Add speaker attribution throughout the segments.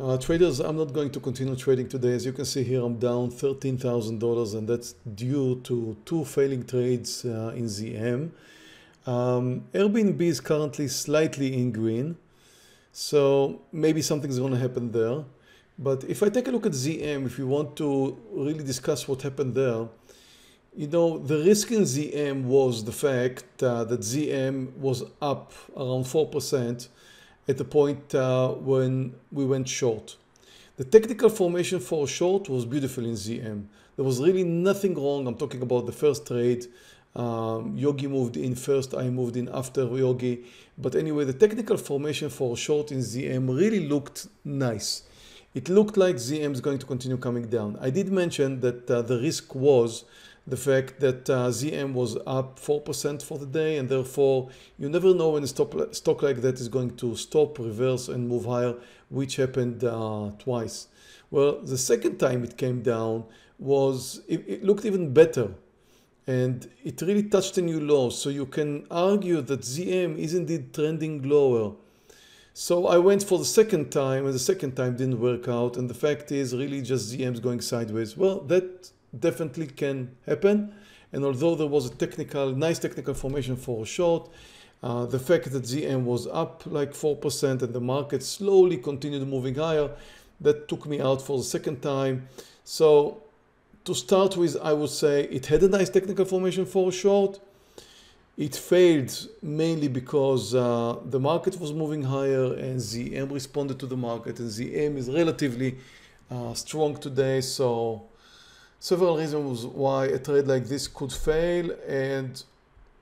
Speaker 1: Uh, traders, I'm not going to continue trading today. As you can see here, I'm down $13,000 and that's due to two failing trades uh, in ZM. Um, Airbnb is currently slightly in green. So maybe something's going to happen there. But if I take a look at ZM, if you want to really discuss what happened there, you know, the risk in ZM was the fact uh, that ZM was up around 4% at the point uh, when we went short. The technical formation for short was beautiful in ZM. There was really nothing wrong. I'm talking about the first trade. Um, Yogi moved in first, I moved in after Yogi. But anyway, the technical formation for short in ZM really looked nice. It looked like ZM is going to continue coming down. I did mention that uh, the risk was the fact that uh, ZM was up 4% for the day and therefore you never know when a stock, like that is going to stop, reverse and move higher, which happened uh, twice. Well, the second time it came down was, it, it looked even better and it really touched a new low. So you can argue that ZM is indeed trending lower. So I went for the second time and the second time didn't work out. And the fact is really just ZM's going sideways. Well, that definitely can happen. And although there was a technical, nice technical formation for a short, uh, the fact that ZM was up like 4% and the market slowly continued moving higher, that took me out for the second time. So to start with, I would say it had a nice technical formation for a short. It failed mainly because uh, the market was moving higher and ZM responded to the market and ZM is relatively uh, strong today. So several reasons why a trade like this could fail and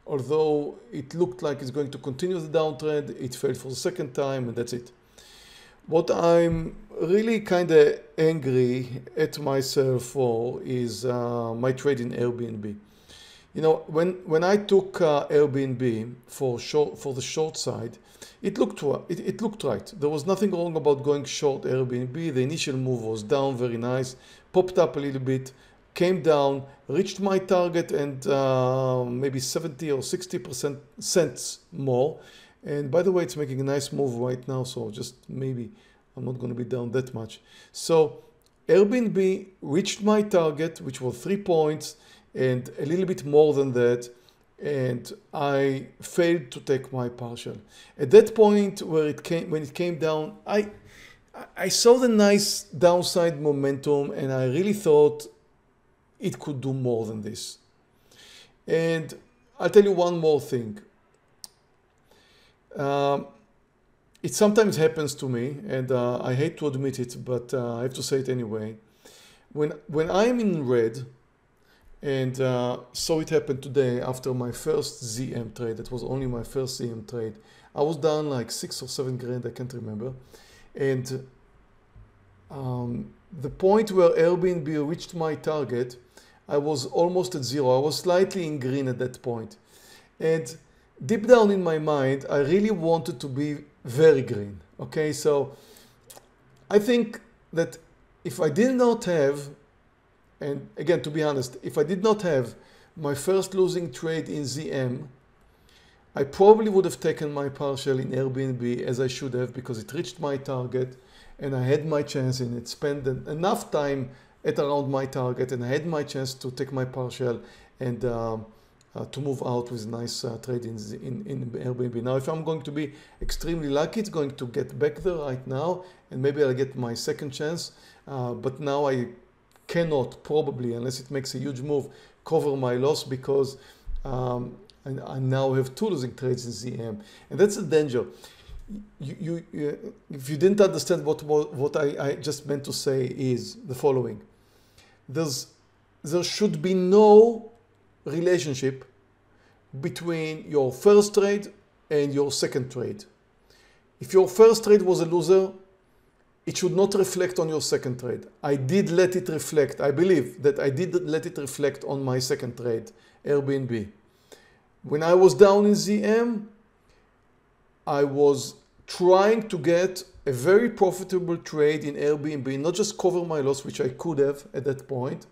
Speaker 1: although it looked like it's going to continue the downtrend, it failed for the second time and that's it. What I'm really kind of angry at myself for is uh, my trade in Airbnb. You know, when, when I took uh, Airbnb for short, for the short side, it looked it, it looked right. There was nothing wrong about going short Airbnb. The initial move was down very nice, popped up a little bit, came down, reached my target and uh, maybe 70 or 60 percent cents more. And by the way, it's making a nice move right now, so just maybe I'm not going to be down that much. So Airbnb reached my target, which was three points and a little bit more than that and I failed to take my partial. At that point where it came when it came down, I I saw the nice downside momentum and I really thought it could do more than this. And I'll tell you one more thing. Um, it sometimes happens to me and uh, I hate to admit it, but uh, I have to say it anyway. When, when I'm in red, and uh, so it happened today after my first ZM trade. That was only my first ZM trade. I was down like six or seven grand, I can't remember. And um, the point where Airbnb reached my target, I was almost at zero. I was slightly in green at that point. And deep down in my mind, I really wanted to be very green. Okay, so I think that if I did not have and again, to be honest, if I did not have my first losing trade in ZM, I probably would have taken my partial in Airbnb as I should have because it reached my target and I had my chance in it, spent enough time at around my target and I had my chance to take my partial and uh, uh, to move out with nice uh, trade in, in, in Airbnb. Now, if I'm going to be extremely lucky, it's going to get back there right now and maybe I'll get my second chance. Uh, but now I cannot probably, unless it makes a huge move, cover my loss because um, I, I, now have two losing trades in ZM. And that's a danger. You, you, you, if you didn't understand what, what I, I just meant to say is the following. There's, there should be no relationship between your first trade and your second trade. If your first trade was a loser, it should not reflect on your second trade. I did let it reflect. I believe that I did let it reflect on my second trade, Airbnb. When I was down in ZM, I was trying to get a very profitable trade in Airbnb, not just cover my loss, which I could have at that point,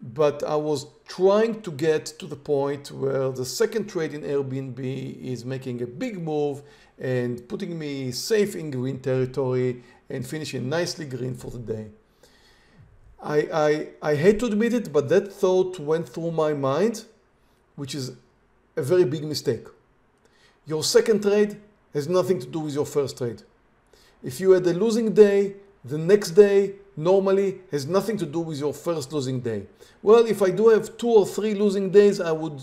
Speaker 1: but I was trying to get to the point where the second trade in Airbnb is making a big move and putting me safe in green territory and finishing nicely green for the day. I, I, I hate to admit it, but that thought went through my mind, which is a very big mistake. Your second trade has nothing to do with your first trade. If you had a losing day, the next day normally has nothing to do with your first losing day. Well, if I do have two or three losing days, I would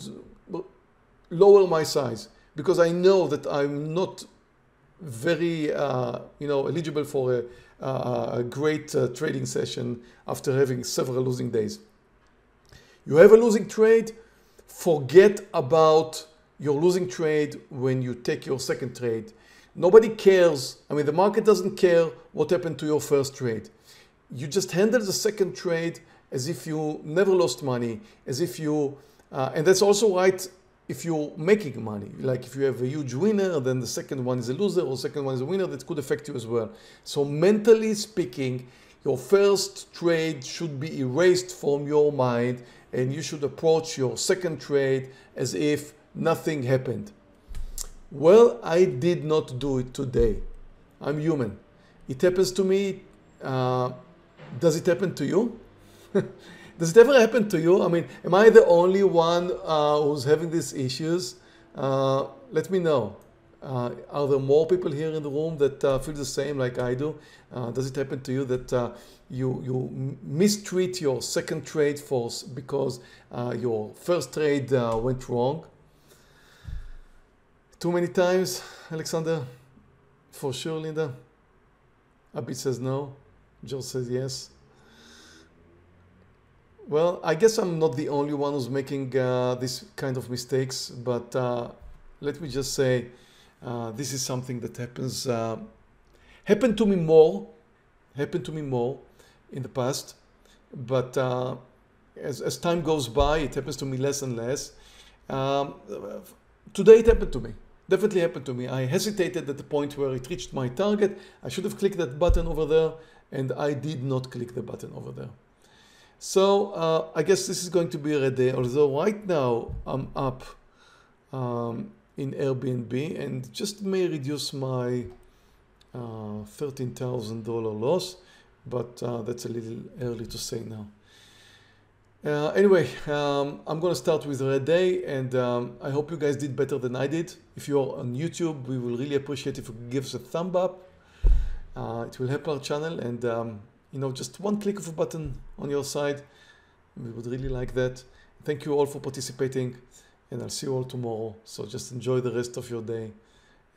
Speaker 1: lower my size because I know that I'm not very, uh, you know, eligible for a, a great uh, trading session after having several losing days. You have a losing trade, forget about your losing trade when you take your second trade. Nobody cares. I mean, the market doesn't care what happened to your first trade. You just handle the second trade as if you never lost money, as if you, uh, and that's also right if you're making money. Like if you have a huge winner, then the second one is a loser, or second one is a winner, that could affect you as well. So mentally speaking, your first trade should be erased from your mind and you should approach your second trade as if nothing happened. Well, I did not do it today. I'm human. It happens to me. Uh, does it happen to you? does it ever happen to you? I mean, am I the only one uh, who's having these issues? Uh, let me know. Uh, are there more people here in the room that uh, feel the same like I do? Uh, does it happen to you that you, you mistreat your second trade force because your first trade went wrong? Too many times, Alexander? For sure, Linda? Abid says no. Joe says yes. Well, I guess I'm not the only one who's making uh, this kind of mistakes, but uh, let me just say uh, this is something that happens, uh, happened to me more, happened to me more in the past, but uh, as, as time goes by, it happens to me less and less. Um, today it happened to me definitely happened to me. I hesitated at the point where it reached my target. I should have clicked that button over there and I did not click the button over there. So uh, I guess this is going to be a red day, although right now I'm up um, in Airbnb and just may reduce my uh, $13,000 loss, but uh, that's a little early to say now. Uh, anyway, um, I'm going to start with Red Day and um, I hope you guys did better than I did. If you're on YouTube, we will really appreciate if you give us a thumb up. Uh, it will help our channel and um, you know, just one click of a button on your side. We would really like that. Thank you all for participating and I'll see you all tomorrow. So just enjoy the rest of your day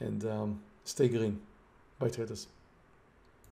Speaker 1: and um, stay green. Bye traders.